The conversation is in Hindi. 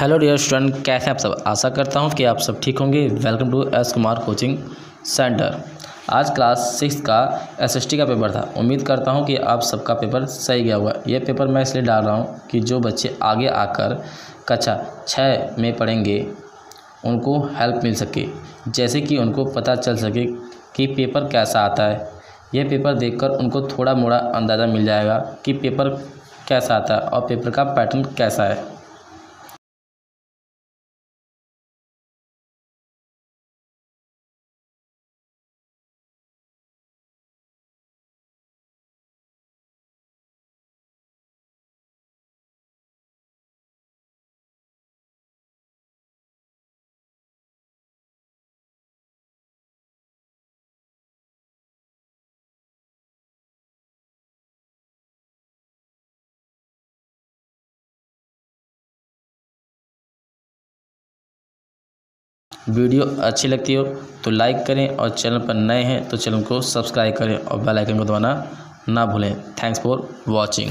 हेलो डियर स्टूडेंट कैसे हैं आप सब? आशा करता हूँ कि आप सब ठीक होंगे। Welcome to S Kumar coaching centre आज क्लास सिक्स का एसएसटी का पेपर था। उम्मीद करता हूँ कि आप सबका पेपर सही गया हुआ ये पेपर मैं इसलिए डाल रहा हूँ कि जो बच्चे आगे आकर कक्षा छः में पढ़ेंगे, उनको हेल्प मिल सके। जैसे कि उनको पता चल सके कि पेपर कैसा आता है। यह पेपर देखकर उनको थोड़ा मोड़ा अंदाज़ा मिल जाएगा कि पेपर कैसा आता है और पेपर का पैटर्न कैसा है। वीडियो अच्छी लगती हो तो लाइक करें और चैनल पर नए हैं तो चैनल को सब्सक्राइब करें और बेल आइकन को दबाना ना भूलें। Thanks for watching.